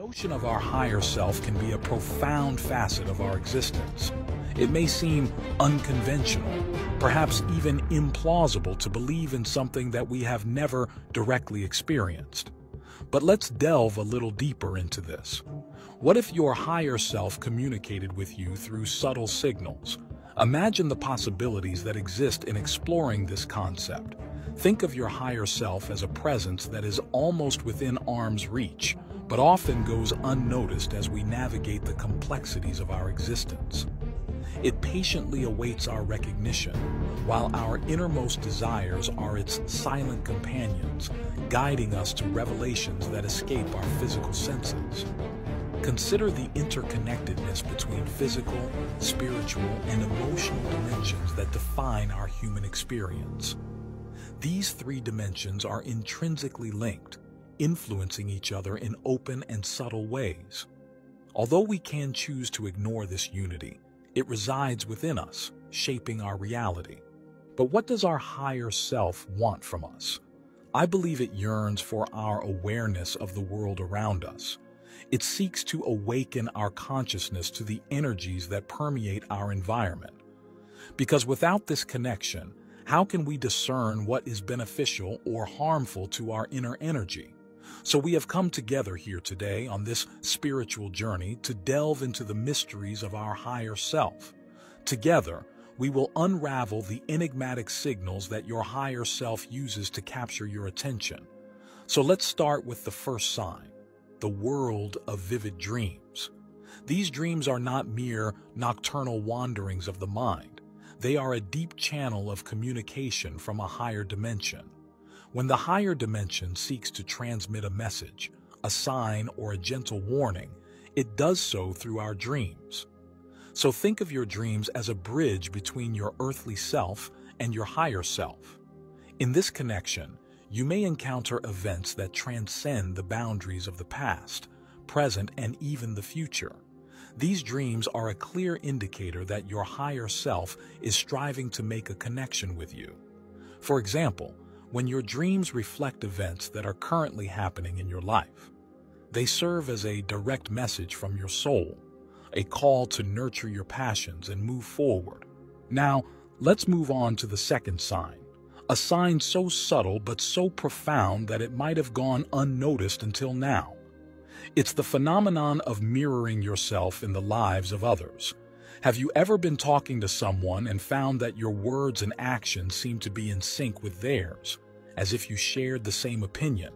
The notion of our higher self can be a profound facet of our existence. It may seem unconventional, perhaps even implausible to believe in something that we have never directly experienced. But let's delve a little deeper into this. What if your higher self communicated with you through subtle signals? Imagine the possibilities that exist in exploring this concept. Think of your higher self as a presence that is almost within arm's reach, but often goes unnoticed as we navigate the complexities of our existence. It patiently awaits our recognition, while our innermost desires are its silent companions, guiding us to revelations that escape our physical senses. Consider the interconnectedness between physical, spiritual, and emotional dimensions that define our human experience. These three dimensions are intrinsically linked, influencing each other in open and subtle ways. Although we can choose to ignore this unity, it resides within us, shaping our reality. But what does our higher self want from us? I believe it yearns for our awareness of the world around us. It seeks to awaken our consciousness to the energies that permeate our environment. Because without this connection, how can we discern what is beneficial or harmful to our inner energy? So we have come together here today on this spiritual journey to delve into the mysteries of our higher self. Together, we will unravel the enigmatic signals that your higher self uses to capture your attention. So let's start with the first sign, the world of vivid dreams. These dreams are not mere nocturnal wanderings of the mind. They are a deep channel of communication from a higher dimension. When the higher dimension seeks to transmit a message, a sign, or a gentle warning, it does so through our dreams. So think of your dreams as a bridge between your earthly self and your higher self. In this connection, you may encounter events that transcend the boundaries of the past, present, and even the future. These dreams are a clear indicator that your higher self is striving to make a connection with you. For example, when your dreams reflect events that are currently happening in your life. They serve as a direct message from your soul, a call to nurture your passions and move forward. Now, let's move on to the second sign, a sign so subtle but so profound that it might have gone unnoticed until now. It's the phenomenon of mirroring yourself in the lives of others. Have you ever been talking to someone and found that your words and actions seem to be in sync with theirs, as if you shared the same opinion?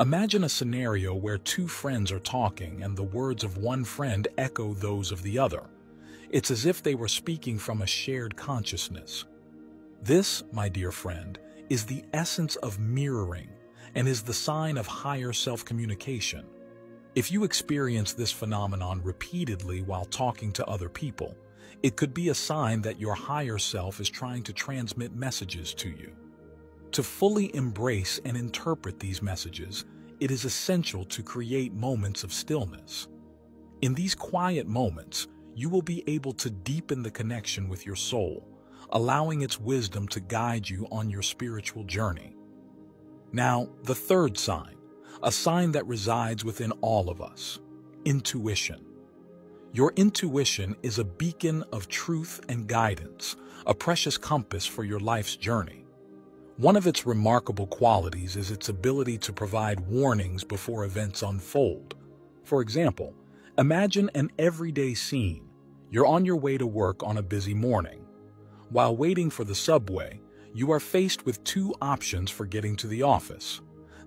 Imagine a scenario where two friends are talking and the words of one friend echo those of the other. It's as if they were speaking from a shared consciousness. This, my dear friend, is the essence of mirroring and is the sign of higher self-communication. If you experience this phenomenon repeatedly while talking to other people, it could be a sign that your higher self is trying to transmit messages to you. To fully embrace and interpret these messages, it is essential to create moments of stillness. In these quiet moments, you will be able to deepen the connection with your soul, allowing its wisdom to guide you on your spiritual journey. Now, the third sign, a sign that resides within all of us, intuition. Your intuition is a beacon of truth and guidance, a precious compass for your life's journey. One of its remarkable qualities is its ability to provide warnings before events unfold. For example, imagine an everyday scene. You're on your way to work on a busy morning. While waiting for the subway, you are faced with two options for getting to the office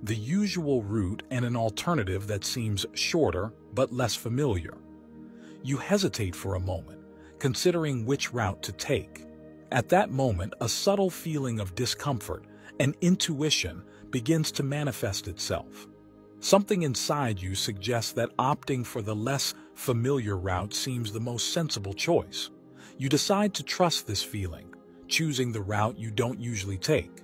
the usual route and an alternative that seems shorter but less familiar. You hesitate for a moment, considering which route to take. At that moment, a subtle feeling of discomfort and intuition begins to manifest itself. Something inside you suggests that opting for the less familiar route seems the most sensible choice. You decide to trust this feeling, choosing the route you don't usually take.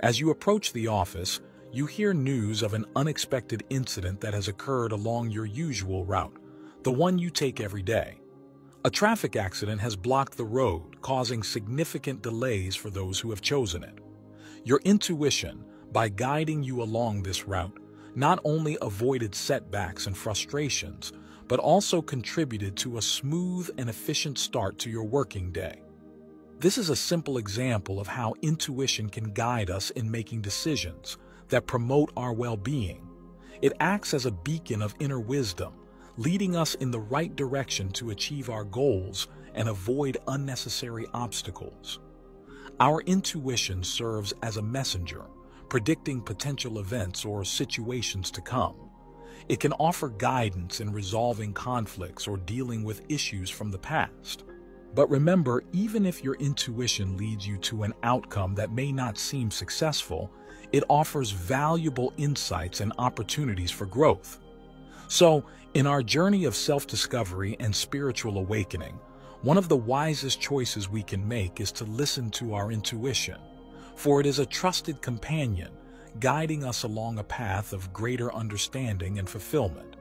As you approach the office, you hear news of an unexpected incident that has occurred along your usual route, the one you take every day. A traffic accident has blocked the road, causing significant delays for those who have chosen it. Your intuition, by guiding you along this route, not only avoided setbacks and frustrations, but also contributed to a smooth and efficient start to your working day. This is a simple example of how intuition can guide us in making decisions that promote our well-being. It acts as a beacon of inner wisdom, leading us in the right direction to achieve our goals and avoid unnecessary obstacles. Our intuition serves as a messenger, predicting potential events or situations to come. It can offer guidance in resolving conflicts or dealing with issues from the past. But remember, even if your intuition leads you to an outcome that may not seem successful, it offers valuable insights and opportunities for growth. So, in our journey of self-discovery and spiritual awakening, one of the wisest choices we can make is to listen to our intuition, for it is a trusted companion, guiding us along a path of greater understanding and fulfillment.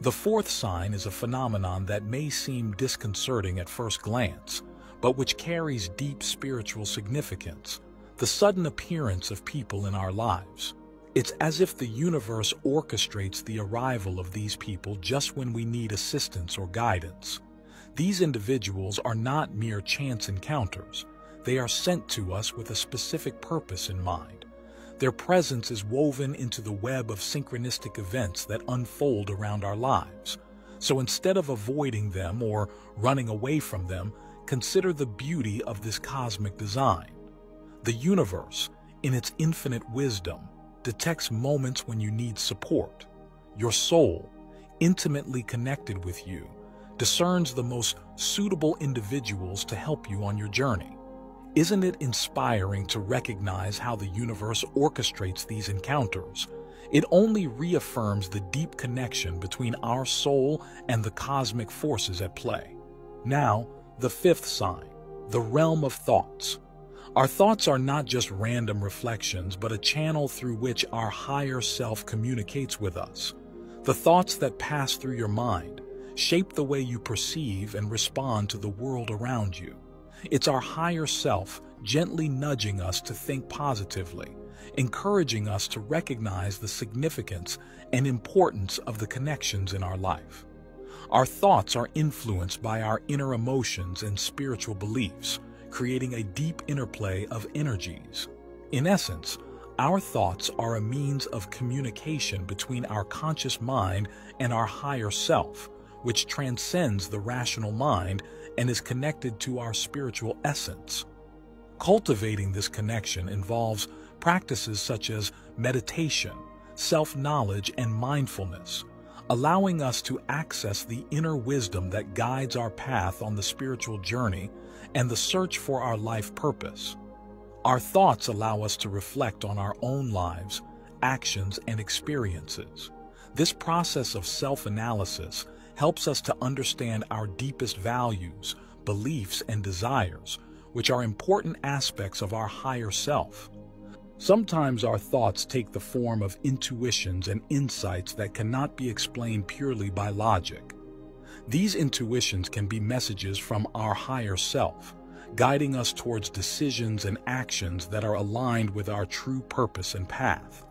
The fourth sign is a phenomenon that may seem disconcerting at first glance, but which carries deep spiritual significance, the sudden appearance of people in our lives. It's as if the universe orchestrates the arrival of these people just when we need assistance or guidance. These individuals are not mere chance encounters. They are sent to us with a specific purpose in mind. Their presence is woven into the web of synchronistic events that unfold around our lives. So instead of avoiding them or running away from them, consider the beauty of this cosmic design. The universe, in its infinite wisdom, detects moments when you need support. Your soul, intimately connected with you, discerns the most suitable individuals to help you on your journey. Isn't it inspiring to recognize how the universe orchestrates these encounters? It only reaffirms the deep connection between our soul and the cosmic forces at play. Now, the fifth sign, the realm of thoughts. Our thoughts are not just random reflections, but a channel through which our higher self communicates with us. The thoughts that pass through your mind shape the way you perceive and respond to the world around you. It's our higher self gently nudging us to think positively, encouraging us to recognize the significance and importance of the connections in our life. Our thoughts are influenced by our inner emotions and spiritual beliefs, creating a deep interplay of energies. In essence, our thoughts are a means of communication between our conscious mind and our higher self, which transcends the rational mind and is connected to our spiritual essence. Cultivating this connection involves practices such as meditation, self-knowledge, and mindfulness, allowing us to access the inner wisdom that guides our path on the spiritual journey and the search for our life purpose. Our thoughts allow us to reflect on our own lives, actions, and experiences. This process of self-analysis helps us to understand our deepest values, beliefs, and desires, which are important aspects of our higher self. Sometimes our thoughts take the form of intuitions and insights that cannot be explained purely by logic. These intuitions can be messages from our higher self, guiding us towards decisions and actions that are aligned with our true purpose and path.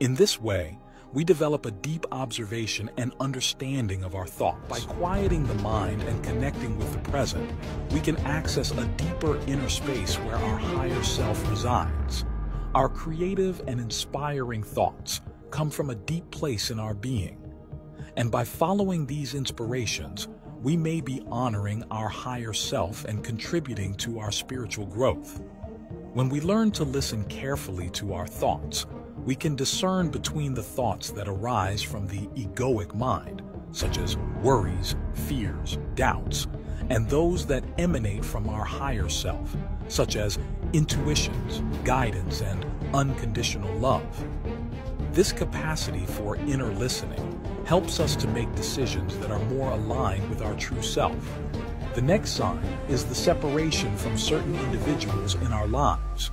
In this way, we develop a deep observation and understanding of our thoughts. By quieting the mind and connecting with the present, we can access a deeper inner space where our higher self resides. Our creative and inspiring thoughts come from a deep place in our being. And by following these inspirations, we may be honoring our higher self and contributing to our spiritual growth. When we learn to listen carefully to our thoughts, we can discern between the thoughts that arise from the egoic mind, such as worries, fears, doubts, and those that emanate from our higher self, such as intuitions, guidance, and unconditional love. This capacity for inner listening helps us to make decisions that are more aligned with our true self. The next sign is the separation from certain individuals in our lives.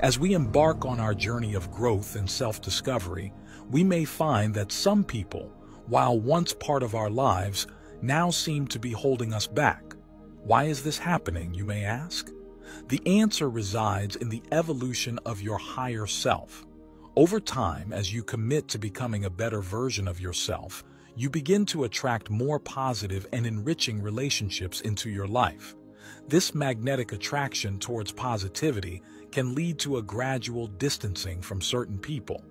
As we embark on our journey of growth and self-discovery, we may find that some people, while once part of our lives, now seem to be holding us back. Why is this happening, you may ask? The answer resides in the evolution of your higher self. Over time, as you commit to becoming a better version of yourself, you begin to attract more positive and enriching relationships into your life. This magnetic attraction towards positivity can lead to a gradual distancing from certain people.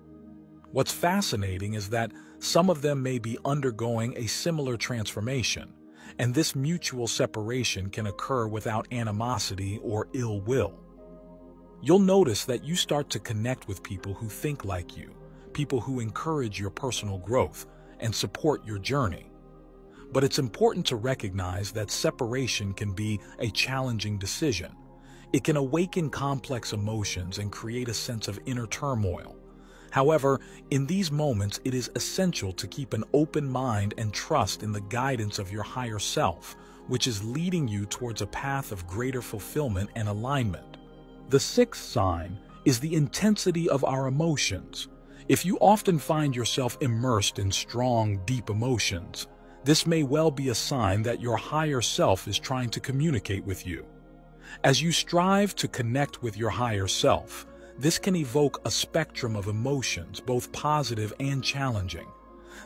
What's fascinating is that some of them may be undergoing a similar transformation, and this mutual separation can occur without animosity or ill will. You'll notice that you start to connect with people who think like you, people who encourage your personal growth and support your journey. But it's important to recognize that separation can be a challenging decision. It can awaken complex emotions and create a sense of inner turmoil. However, in these moments, it is essential to keep an open mind and trust in the guidance of your higher self, which is leading you towards a path of greater fulfillment and alignment. The sixth sign is the intensity of our emotions. If you often find yourself immersed in strong, deep emotions, this may well be a sign that your higher self is trying to communicate with you. As you strive to connect with your higher self, this can evoke a spectrum of emotions, both positive and challenging.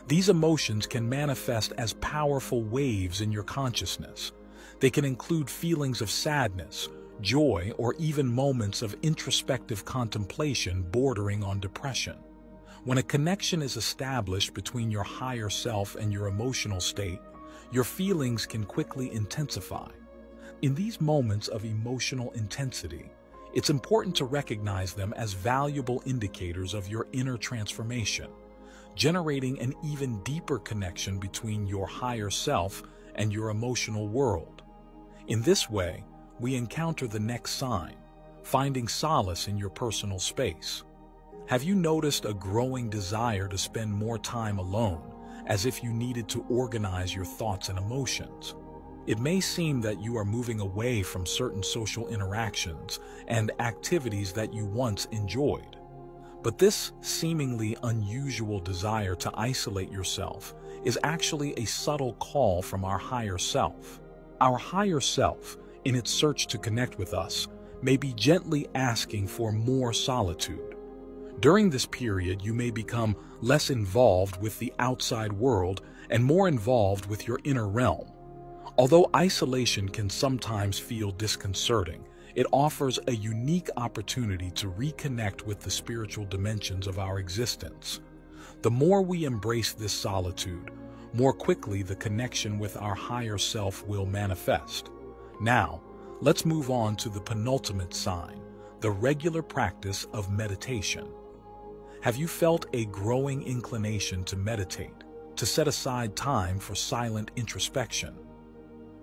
These emotions can manifest as powerful waves in your consciousness. They can include feelings of sadness, joy, or even moments of introspective contemplation bordering on depression. When a connection is established between your higher self and your emotional state, your feelings can quickly intensify. In these moments of emotional intensity, it's important to recognize them as valuable indicators of your inner transformation, generating an even deeper connection between your higher self and your emotional world. In this way, we encounter the next sign, finding solace in your personal space. Have you noticed a growing desire to spend more time alone, as if you needed to organize your thoughts and emotions? It may seem that you are moving away from certain social interactions and activities that you once enjoyed. But this seemingly unusual desire to isolate yourself is actually a subtle call from our higher self. Our higher self, in its search to connect with us, may be gently asking for more solitude. During this period, you may become less involved with the outside world and more involved with your inner realm. Although isolation can sometimes feel disconcerting, it offers a unique opportunity to reconnect with the spiritual dimensions of our existence. The more we embrace this solitude, more quickly the connection with our higher self will manifest. Now, let's move on to the penultimate sign, the regular practice of meditation. Have you felt a growing inclination to meditate, to set aside time for silent introspection?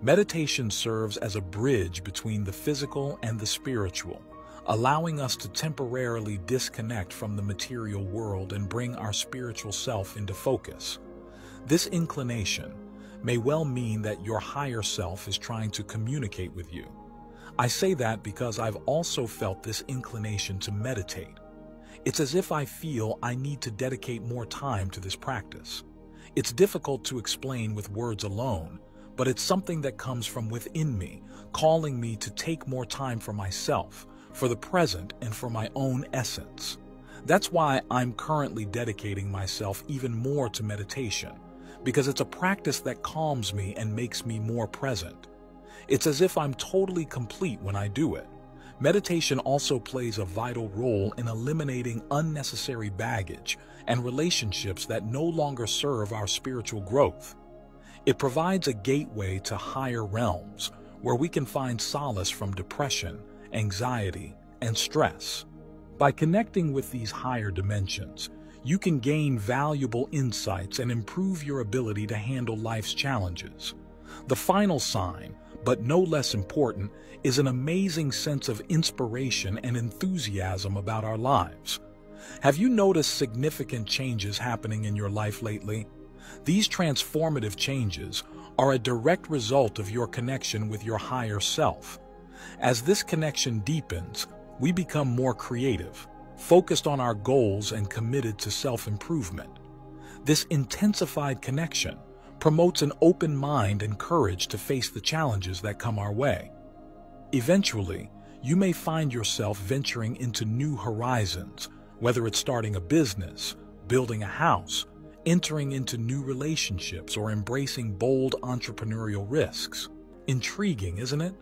Meditation serves as a bridge between the physical and the spiritual, allowing us to temporarily disconnect from the material world and bring our spiritual self into focus. This inclination may well mean that your higher self is trying to communicate with you. I say that because I've also felt this inclination to meditate. It's as if I feel I need to dedicate more time to this practice. It's difficult to explain with words alone, but it's something that comes from within me, calling me to take more time for myself, for the present, and for my own essence. That's why I'm currently dedicating myself even more to meditation, because it's a practice that calms me and makes me more present. It's as if I'm totally complete when I do it. Meditation also plays a vital role in eliminating unnecessary baggage and relationships that no longer serve our spiritual growth. It provides a gateway to higher realms where we can find solace from depression, anxiety, and stress. By connecting with these higher dimensions, you can gain valuable insights and improve your ability to handle life's challenges. The final sign, but no less important, is an amazing sense of inspiration and enthusiasm about our lives. Have you noticed significant changes happening in your life lately? These transformative changes are a direct result of your connection with your higher self. As this connection deepens, we become more creative, focused on our goals and committed to self-improvement. This intensified connection promotes an open mind and courage to face the challenges that come our way. Eventually, you may find yourself venturing into new horizons Whether it's starting a business, building a house, entering into new relationships, or embracing bold entrepreneurial risks. Intriguing, isn't it?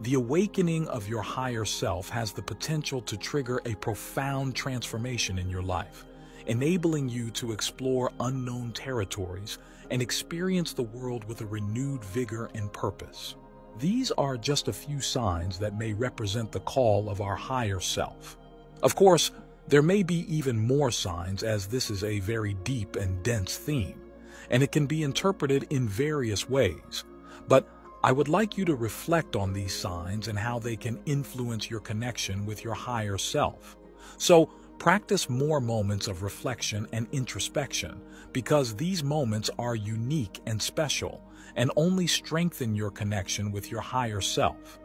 The awakening of your higher self has the potential to trigger a profound transformation in your life, enabling you to explore unknown territories and experience the world with a renewed vigor and purpose. These are just a few signs that may represent the call of our higher self. Of course, there may be even more signs as this is a very deep and dense theme, and it can be interpreted in various ways. But I would like you to reflect on these signs and how they can influence your connection with your higher self. So, practice more moments of reflection and introspection because these moments are unique and special and only strengthen your connection with your higher self.